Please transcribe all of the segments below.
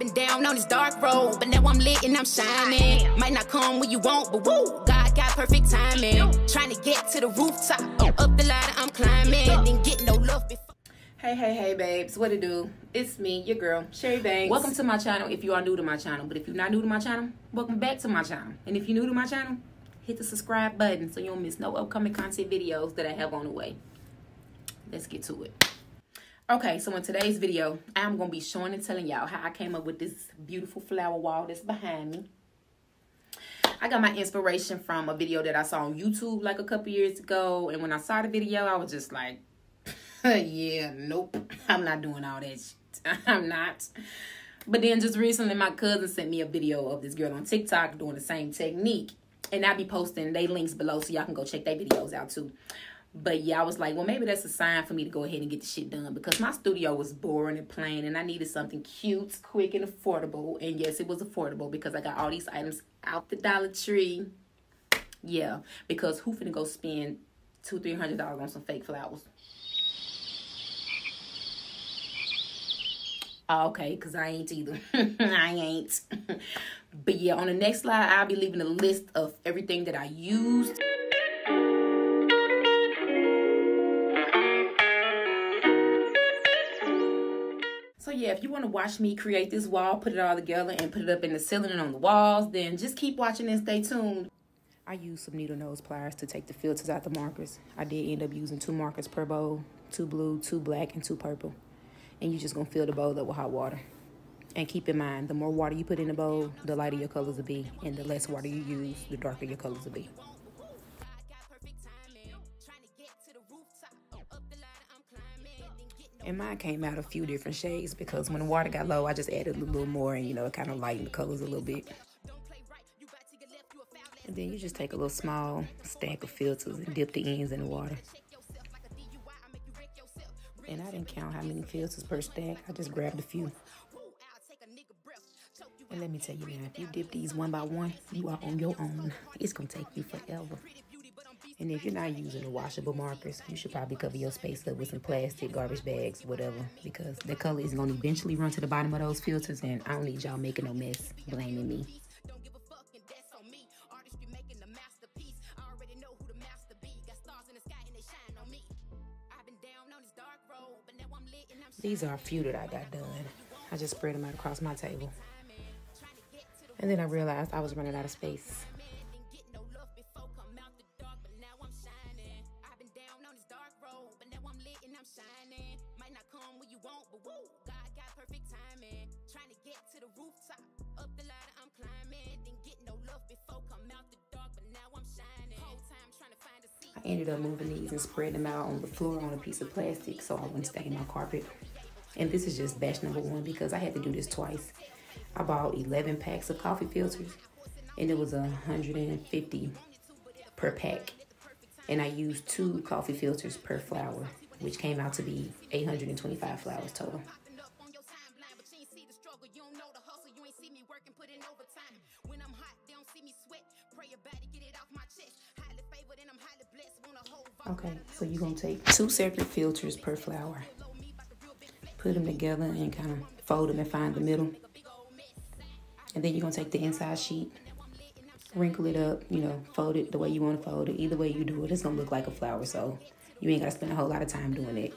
been down on this dark road, but now I'm lit and I'm shining. Might not come when you want, but woo, God got perfect timing. Trying to get to the rooftop, up the ladder I'm climbing. Didn't get no love before. Hey, hey, hey, babes. What it do? It's me, your girl, Shari Banks. Welcome to my channel if you are new to my channel. But if you're not new to my channel, welcome back to my channel. And if you're new to my channel, hit the subscribe button so you don't miss no upcoming content videos that I have on the way. Let's get to it. Okay, so in today's video, I'm going to be showing and telling y'all how I came up with this beautiful flower wall that's behind me. I got my inspiration from a video that I saw on YouTube like a couple years ago. And when I saw the video, I was just like, yeah, nope. I'm not doing all that shit. I'm not. But then just recently, my cousin sent me a video of this girl on TikTok doing the same technique. And I'll be posting they links below so y'all can go check their videos out too. But yeah, I was like, well, maybe that's a sign for me to go ahead and get the shit done because my studio was boring and plain and I needed something cute, quick, and affordable. And yes, it was affordable because I got all these items out the Dollar Tree. Yeah, because who finna go spend two, three hundred dollars on some fake flowers? Okay, because I ain't either. I ain't. but yeah, on the next slide, I'll be leaving a list of everything that I used. Yeah, if you want to watch me create this wall, put it all together, and put it up in the ceiling and on the walls, then just keep watching and stay tuned. I used some needle nose pliers to take the filters out the markers. I did end up using two markers per bowl, two blue, two black, and two purple and you're just gonna fill the bowl up with hot water. And keep in mind, the more water you put in the bowl, the lighter your colors will be, and the less water you use, the darker your colors will be. And mine came out a few different shades because when the water got low, I just added a little more and, you know, it kind of lightened the colors a little bit. And then you just take a little small stack of filters and dip the ends in the water. And I didn't count how many filters per stack. I just grabbed a few. And let me tell you now, if you dip these one by one, you are on your own. It's going to take you forever. And if you're not using the washable markers, you should probably cover your space up with some plastic, garbage bags, whatever. Because the color is going to eventually run to the bottom of those filters. And I don't need y'all making no mess blaming me. These are a few that I got done. I just spread them out across my table. And then I realized I was running out of space. I ended up moving these and spreading them out on the floor on a piece of plastic so I wouldn't stain my carpet. And this is just batch number one because I had to do this twice. I bought 11 packs of coffee filters and it was 150 per pack. And I used two coffee filters per flower, which came out to be 825 flowers total. Okay, so you're gonna take two separate filters per flower put them together and kind of fold them and find the middle. And then you're going to take the inside sheet, wrinkle it up, you know, fold it the way you want to fold it. Either way you do it, it's going to look like a flower. So you ain't got to spend a whole lot of time doing it.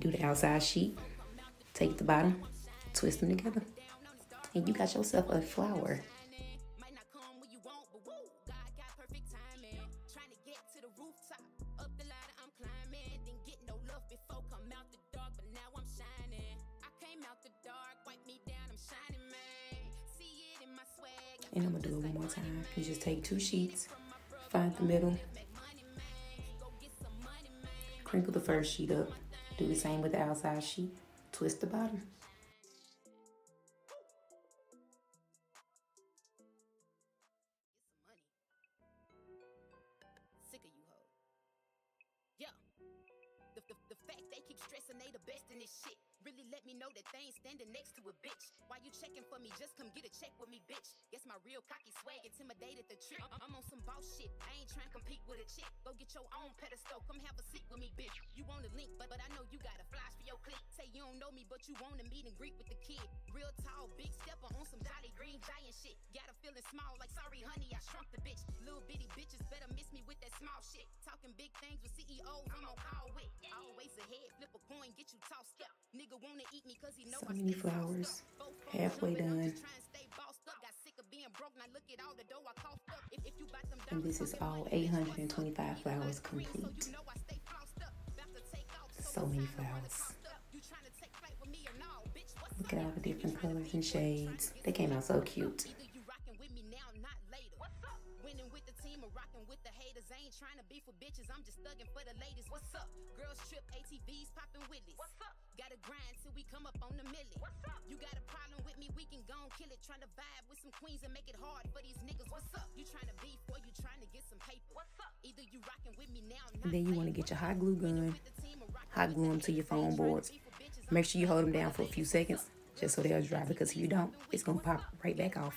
Do the outside sheet, take the bottom, twist them together. And you got yourself a flower. And I'm gonna do it one more time. You just take two sheets, find the middle, crinkle the first sheet up, do the same with the outside sheet, twist the bottom. really let me know that they ain't standing next to a bitch. Why you checking for me, just come get a check with me, intimidated the trick. I'm on some boss shit. I ain't trying to compete with a chick. Go get your own pedestal. Come have a seat with me, bitch. You want a link, but but I know you got a flash for your clique. Say you don't know me, but you want to meet and greet with the kid. Real tall, big stepper on some jolly green giant shit. Got a feeling small, like sorry, honey, I shrunk the bitch. Little bitty bitches better miss me with that small shit. Talking big things with CEOs, I'm on call with. Always ahead, flip a coin, get you tossed up. Nigga wanna eat me cause he know so many flowers. Halfway done. And this is all 825 flowers complete. So many flowers. Look at all the different colors and shades. They came out so cute with the team or rocking with the haters. I ain't trying to be for bitches, I'm just thugging for the ladies. What's up? Girls trip ATVs, popping willies. What's up? Gotta grind till we come up on the milli. What's up? You got a problem with me, we can go and kill it. Trying to vibe with some queens and make it hard for these niggas. What's up? You trying to beef or you trying to get some paper? What's up? Either you rocking with me now. And then you want to get your hot glue gun, hot glue them to your phone boards. Make sure you hold them down for a few seconds just so they'll dry because if you don't, it's gonna pop right back off.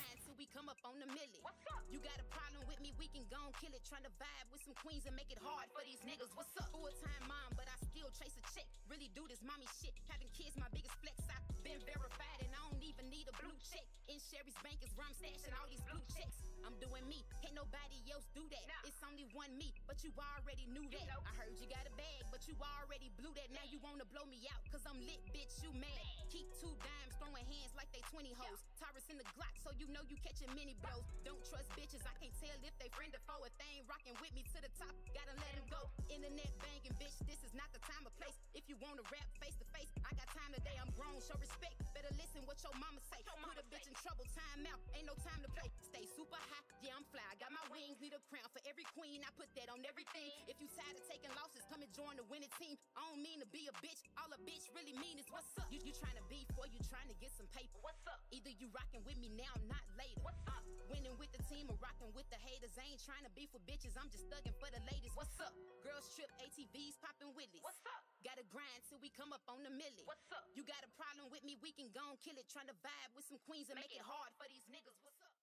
Queens and make it hard for these niggas. What's up? Full time mom, but I still chase a check. Really do this mommy shit. Having kids, my biggest flex. I've been verified and I don't even need a blue check. In Shari's bank is where I'm stashing all these blue checks. I'm doing me, can't nobody else do that. It's only one me, but you already knew that. I heard you got a bag, but you already blew that. Now you wanna blow me out, cause I'm lit, bitch, you mad. Keep two dimes throwing hands like they 20 hoes. Taurus in the Glock, so you know you catching many blows. Don't trust bitches, I can't tell if they friend or foe. If they ain't rocking with me to the top, gotta let them go. Internet banging, bitch, this is not the time or place. If you wanna rap face to face, I got time today, I'm grown, show respect. Better listen what your mama say. Put a bitch in trouble, time out, ain't no time to play. Stay super high, yeah, I'm fly. I got my wings, need a crown for every queen. I put that on everything. If you tired of taking losses, come and join the winning team. I don't mean to be a bitch, all a bitch really mean is what's up. You, you trying to beef or you trying to get some paper? What's up? Either you rocking with me now, not later. What's up? Uh, winning with the team or rocking with the haters. I ain't trying to be for bitches, I'm just thugging for the ladies. What's up? Girls trip ATVs, popping willies. What's up? Gotta grind till we come up on the millie. What's up? You got a problem with me, we can go and kill it. Trying to vibe with some queens and make, make it hard for these niggas. What's up?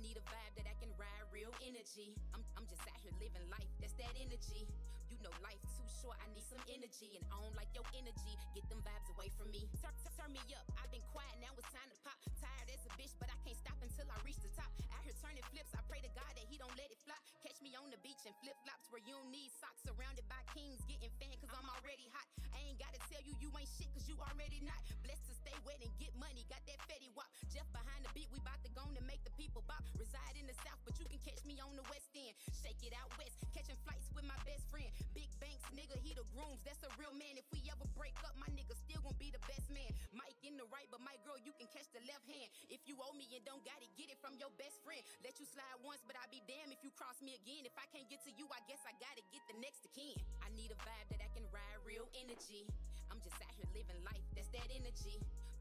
Need a vibe that I can ride real energy. I'm, I'm just out here living life, that's that energy. You know life too short, I need some energy. And don't like your energy, get them vibes away from me. Turn, turn me up, I've been quiet, now it's time to pop. Tired as a bitch, but I can't stop until I reach the top. Out here turning flips, I pray to God that he don't let it flop. Catch me on the beach in flip flops where you don't need socks. Surrounded by kings, getting fan cause I'm already hot. I ain't gotta tell you you ain't shit cause you already not. Blessed to stay wet and get money, got that Fetty Wap. Jeff behind the beat, we bout to go and make the people bop. Reside in the south, but you can catch me on the west end. Shake it out west, catching flights with my best friend. Big banks, nigga, he the grooms, that's a real man. If we ever break up, my nigga still gonna be the best man. Mike in the right, but my girl, you can catch the left hand. If you owe me and don't got it, get it from your best friend. Let you slide once, but I be damned if you cross me again. If I can't get to you, I guess I gotta get the next kin. I need a vibe that I can ride real energy. I'm just out here living life, that's that energy.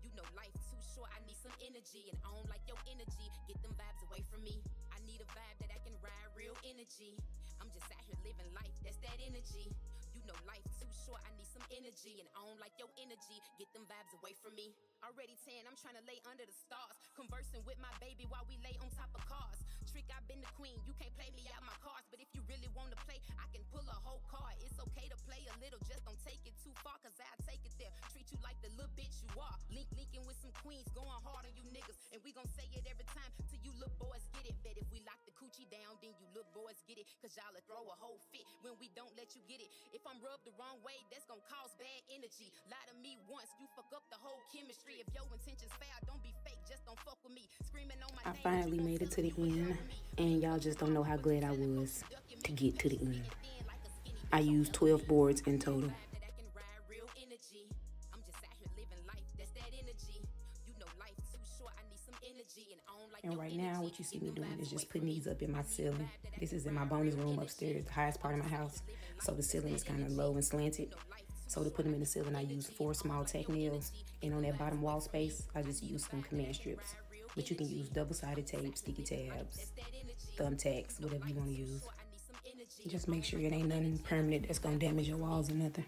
You know life too short, I need some energy. And I don't like your energy, get them vibes away from me. I need a vibe that I can ride real energy. I'm just out here living life, that's that energy. You know life too short, I need some energy. And I don't like your energy, get them vibes away from me. Already 10, I'm trying to lay under the stars. Conversing with my baby while we lay on top of cars. Trick, I've been the queen, you can't play me out my cards. But if you really wanna play, I can pull a whole card. It's okay to play a little, just don't take it too far, cause I'll take it there. Treat you like the little bitch you are. Link linking with some queens, going hard on you niggas. And we gon' say it every time till you look boys get it. Bet if we lock coochie down, then you look boys get it. Cause y'all throw a whole fit when we don't let you get it. If I'm rubbed the wrong way, that's gonna cause bad energy. Lie to me once, you fuck up the whole chemistry. If your intentions fail, don't be fake, just don't fuck with me. Screaming on my I finally made it to the end, and y'all just don't know how glad I was to get to the end. I used 12 boards in total. And right now, what you see me doing is just putting these up in my ceiling. This is in my bonus room upstairs, the highest part of my house. So the ceiling is kind of low and slanted. So to put them in the ceiling, I use four small tack nails. And on that bottom wall space, I just use some command strips. But you can use double-sided tape, sticky tabs, thumbtacks, whatever you want to use. Just make sure it ain't nothing permanent that's going to damage your walls or nothing.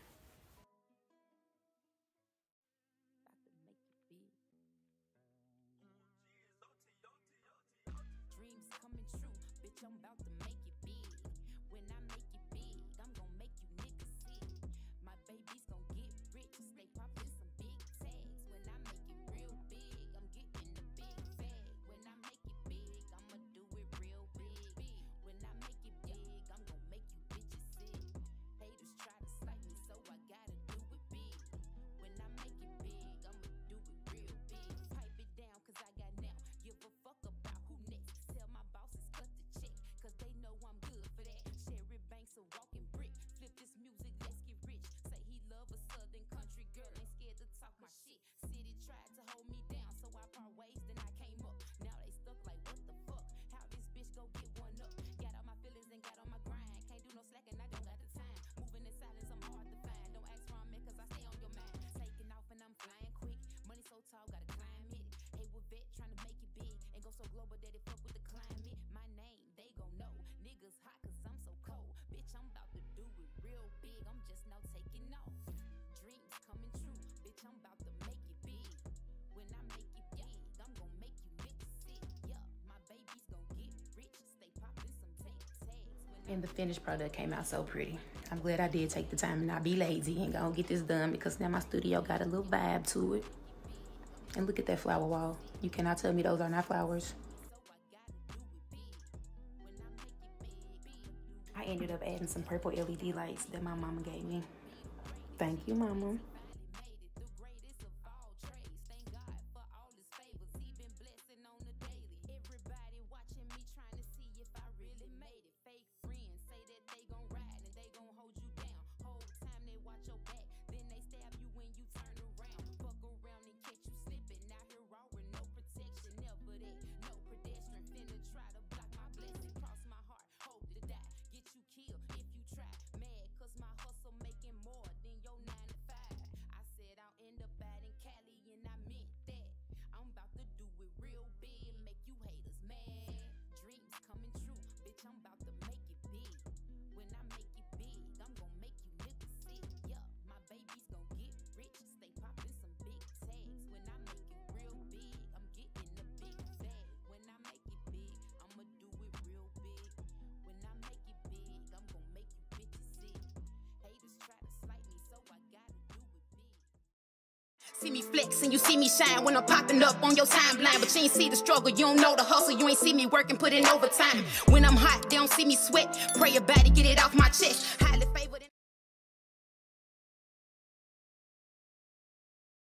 bitch. I'm about to make it big. When I make it big, I'm gonna make you sick. Yeah, my baby's gonna get rich. Stay popping some tags. and the finished product came out so pretty. I'm glad I did take the time and not be lazy and go get this done because now my studio got a little vibe to it. And look at that flower wall. You cannot tell me those are not flowers. I ended up adding some purple LED lights that my mama gave me. Thank you, mama. see me flexing, you see me shine when I'm popping up on your timeline. But you ain't see the struggle, you don't know the hustle, you ain't see me working, putting overtime. When I'm hot, they don't see me sweat. Pray about it, get it off my chest.